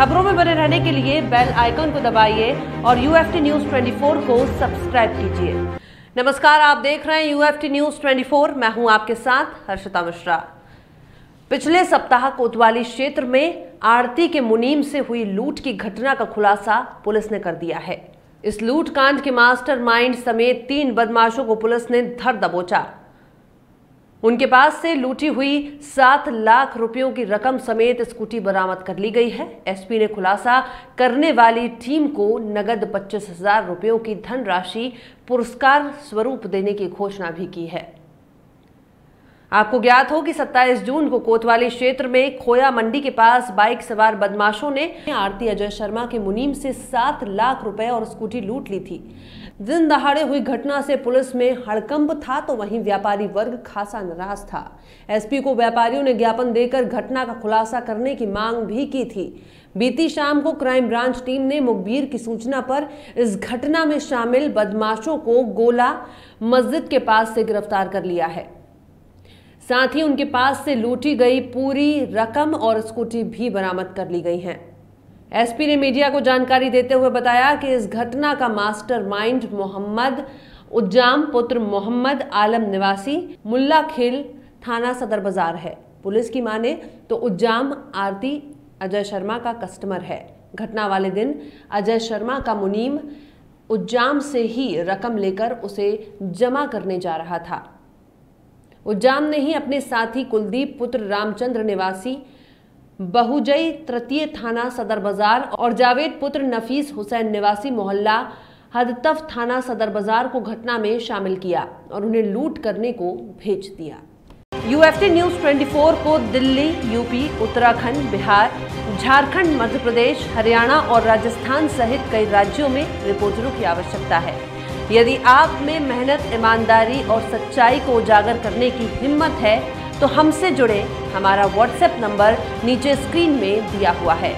खबरों में बने रहने के लिए बेल आइकन को दबाइए और यूएफटी न्यूज़ 24 को सब्सक्राइब कीजिए। नमस्कार, आप देख रहे हैं यूएफटी न्यूज़ 24 मैं हूँ आपके साथ हर्षिता मिश्रा। पिछले सप्ताह कोतवाली क्षेत्र में आरती के मुनीम से हुई लूट की घटना का खुलासा पुलिस ने कर दिया है। इस लूट कांड के मास्टरमाइंड समेत तीन बदमाशों को पुलिस ने धर दबोचा। उनके पास से लूटी हुई सात लाख रुपयों की रकम समेत स्कूटी बरामद कर ली गई है। एसपी ने खुलासा करने वाली टीम को नगद पच्चीस हज़ार रुपयों की धनराशि पुरस्कार स्वरूप देने की घोषणा भी की है। आपको ज्ञात हो कि 27 जून को कोतवाली क्षेत्र में खोया मंडी के पास बाइक सवार बदमाशों ने आरती अजय शर्मा के मुनीम से सात लाख रुपए और स्कूटी लूट ली थी। दिन दहाड़े हुई घटना से पुलिस में हड़कंप था तो वहीं व्यापारी वर्ग खासा नाराज़ था। एसपी को व्यापारियों ने ज्ञापन देकर घटना का खुलासा करने की मांग भी की थी। बीती शाम को क्राइम ब्रांच टीम ने मुखबीर की सूचना पर इस घटना में शामिल बदमाशों को गोला मस्जिद के पास से गिरफ़्तार कर लिया है। साथ ही उनके पास से लूटी गई पूरी रकम और स्कूटी भी बरामद कर ली गई है। एसपी ने मीडिया को जानकारी देते हुए बताया कि इस घटना का मास्टरमाइंड मोहम्मद उज्जाम, पुत्र मोहम्मद आलम निवासी, मुल्ला खिल थाना सदर बाज़ार है। पुलिस की माने तो उज्जाम आरती अजय शर्मा का कस्टमर है। घटना वाले दिन अजय शर्मा का मुनीम उज्जाम से ही रकम लेकर उसे जमा करने जा रहा था। उज्जाम ने ही अपने साथी कुलदीप पुत्र रामचंद्र निवासी बहुजई तृतीय थाना सदर बाज़ार और जावेद पुत्र नफीस हुसैन निवासी मोहल्ला हदतफ थाना सदर बाज़ार को घटना में शामिल किया और उन्हें लूट करने को भेज दिया। यूएफटी न्यूज़ 24 को दिल्ली यूपी उत्तराखंड, बिहार, झारखंड, मध्य प्रदेश, हरियाणा और राजस्थान सहित कई राज्यों में रिपोर्टरों की आवश्यकता है। यदि आप में मेहनत, ईमानदारी और सच्चाई को उजागर करने की हिम्मत है तो हमसे जुड़े हमारा व्हाट्सएप नंबर नीचे स्क्रीन में दिया हुआ है।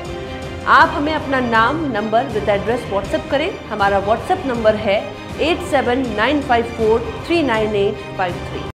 आप हमें अपना नाम, नंबर विद एड्रेस व्हाट्सएप करें। हमारा व्हाट्सएप नंबर है eight seven nine five four three nine eight five three.